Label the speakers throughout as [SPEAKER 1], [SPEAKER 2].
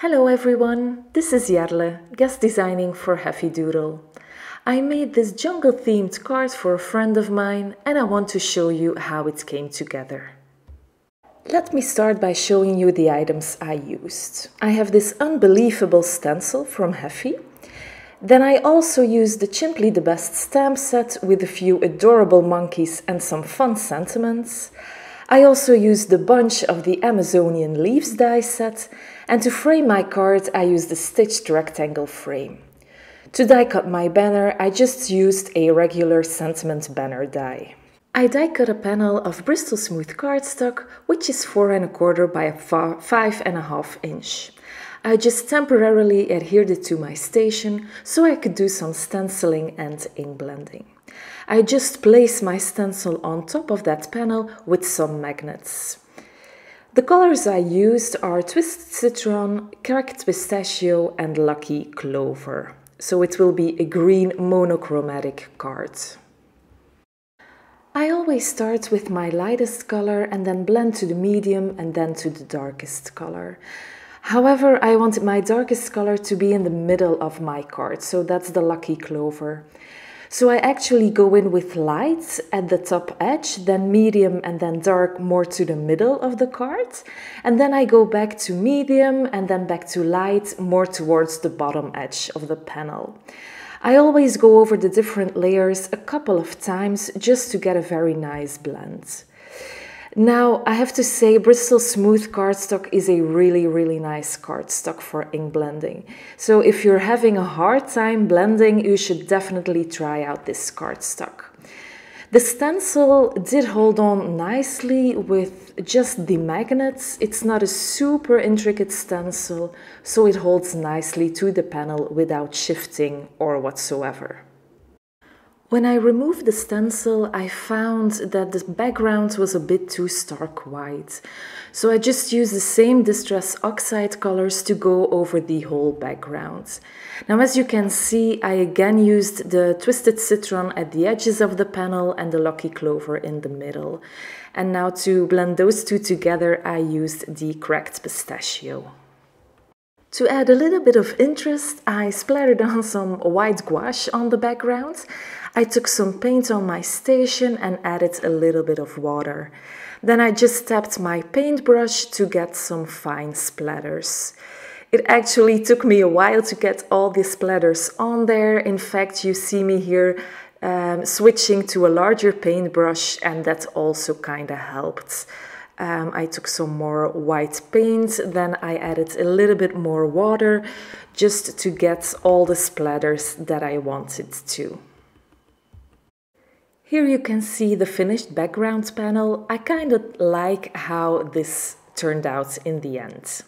[SPEAKER 1] Hello everyone, this is Jarle, guest designing for Heffy Doodle. I made this jungle themed card for a friend of mine and I want to show you how it came together. Let me start by showing you the items I used. I have this Unbeleafable stencil from Heffy. Then I also used the Chimply the Best stamp set with a few adorable monkeys and some fun sentiments. I also used a bunch of the Amazonian leaves die set and to frame my card I used a stitched rectangle frame. To die cut my banner I just used a regular sentiment banner die. I die cut a panel of Bristol Smooth cardstock which is 4 and a quarter by 5 and a half inch. I just temporarily adhered it to my station so I could do some stenciling and ink blending. I just place my stencil on top of that panel with some magnets. The colors I used are Twisted Citron, Cracked Pistachio and Lucky Clover. So it will be a green monochromatic card. I always start with my lightest color and then blend to the medium and then to the darkest color. However, I want my darkest color to be in the middle of my card, so that's the Lucky Clover. So I actually go in with light at the top edge, then medium and then dark more to the middle of the card. And then I go back to medium and then back to light more towards the bottom edge of the panel. I always go over the different layers a couple of times just to get a very nice blend. Now, I have to say Bristol Smooth cardstock is a really, really nice cardstock for ink blending. So if you're having a hard time blending, you should definitely try out this cardstock. The stencil did hold on nicely with just the magnets. It's not a super intricate stencil, so it holds nicely to the panel without shifting or whatsoever. When I removed the stencil, I found that the background was a bit too stark white. So I just used the same Distress Oxide colors to go over the whole background. Now as you can see, I again used the Twisted Citron at the edges of the panel and the Lucky Clover in the middle. And now to blend those two together, I used the Cracked Pistachio. To add a little bit of interest, I splattered on some white gouache on the background. I took some paint on my station and added a little bit of water. Then I just tapped my paintbrush to get some fine splatters. It actually took me a while to get all the splatters on there. In fact, you see me here um, switching to a larger paintbrush and that also kind of helped. Um, I took some more white paint, then I added a little bit more water just to get all the splatters that I wanted to. Here you can see the finished background panel. I kind of like how this turned out in the end.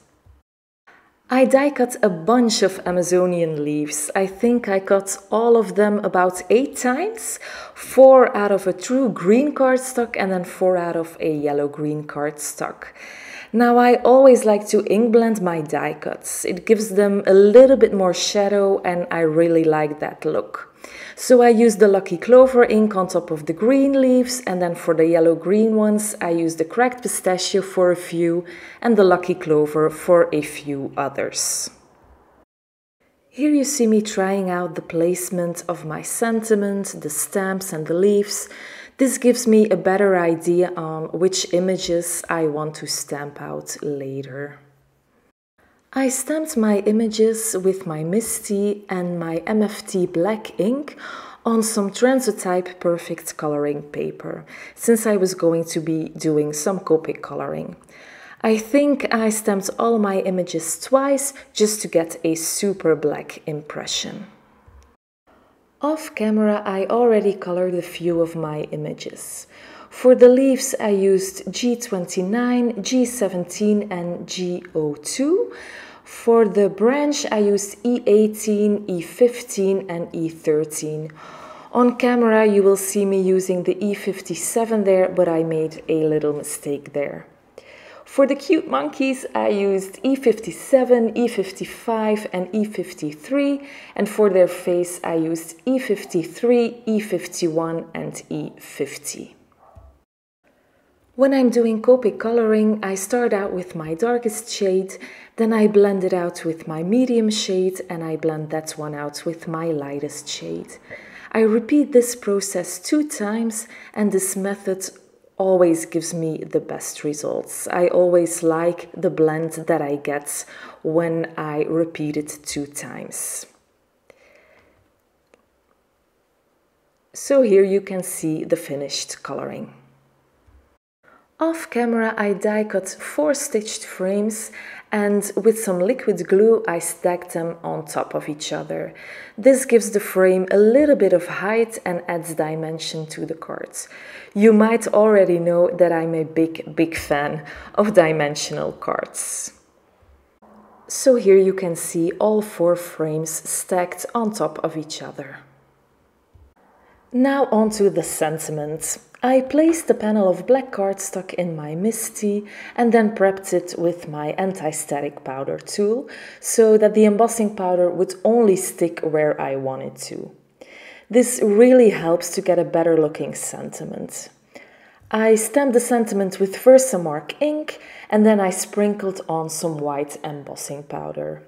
[SPEAKER 1] I die cut a bunch of Amazonian leaves. I think I cut all of them about eight times, four out of a true green cardstock and then four out of a yellow-green cardstock. Now I always like to ink blend my die cuts. It gives them a little bit more shadow and I really like that look. So I use the Lucky Clover ink on top of the green leaves and then for the yellow-green ones I use the Cracked Pistachio for a few and the Lucky Clover for a few others. Here you see me trying out the placement of my sentiment, the stamps and the leaves. This gives me a better idea on which images I want to stamp out later. I stamped my images with my MISTI and my MFT black ink on some Transotype Perfect coloring paper, since I was going to be doing some Copic coloring. I think I stamped all my images twice just to get a super black impression. Off camera I already colored a few of my images. For the leaves I used G29, G17 and G02. For the branch I used E18, E15 and E13. On camera you will see me using the E57 there, but I made a little mistake there. For the cute monkeys, I used E57, E55 and E53 and for their face I used E53, E51 and E50. When I'm doing Copic coloring, I start out with my darkest shade, then I blend it out with my medium shade and I blend that one out with my lightest shade. I repeat this process two times and this method always gives me the best results. I always like the blend that I get when I repeat it two times. So here you can see the finished coloring. Off camera I die cut four stitched frames and with some liquid glue I stacked them on top of each other. This gives the frame a little bit of height and adds dimension to the cards. You might already know that I'm a big, big fan of dimensional cards. So here you can see all four frames stacked on top of each other. Now onto the sentiment. I placed the panel of black cardstock in my MISTI and then prepped it with my anti-static powder tool so that the embossing powder would only stick where I wanted to. This really helps to get a better looking sentiment. I stamped the sentiment with Versamark ink and then I sprinkled on some white embossing powder.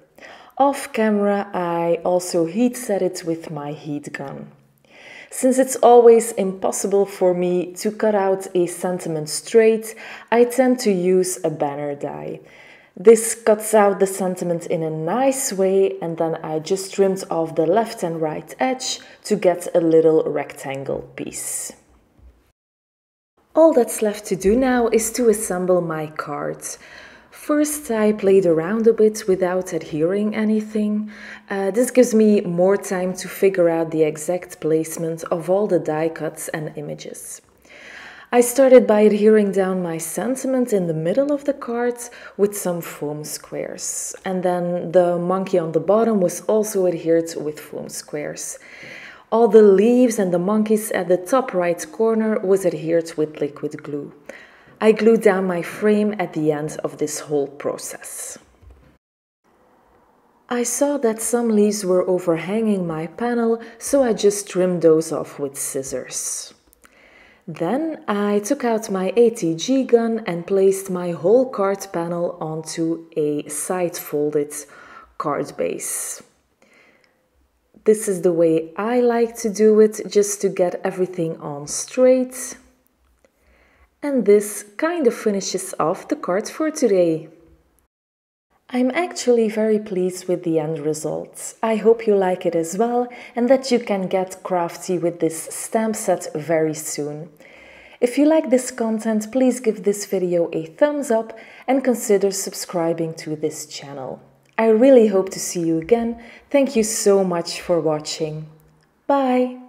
[SPEAKER 1] Off camera I also heat set it with my heat gun. Since it's always impossible for me to cut out a sentiment straight, I tend to use a banner die. This cuts out the sentiment in a nice way and then I just trimmed off the left and right edge to get a little rectangle piece. All that's left to do now is to assemble my cards. First, I played around a bit without adhering anything. Uh, this gives me more time to figure out the exact placement of all the die cuts and images. I started by adhering down my sentiment in the middle of the cards with some foam squares. And then the monkey on the bottom was also adhered with foam squares. All the leaves and the monkeys at the top right corner was adhered with liquid glue. I glued down my frame at the end of this whole process. I saw that some leaves were overhanging my panel, so I just trimmed those off with scissors. Then I took out my ATG gun and placed my whole card panel onto a side-folded card base. This is the way I like to do it, just to get everything on straight. And this kind of finishes off the cards for today. I'm actually very pleased with the end results. I hope you like it as well and that you can get crafty with this stamp set very soon. If you like this content, please give this video a thumbs up and consider subscribing to this channel. I really hope to see you again. Thank you so much for watching. Bye!